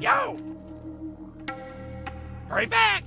Yo! Hurry back!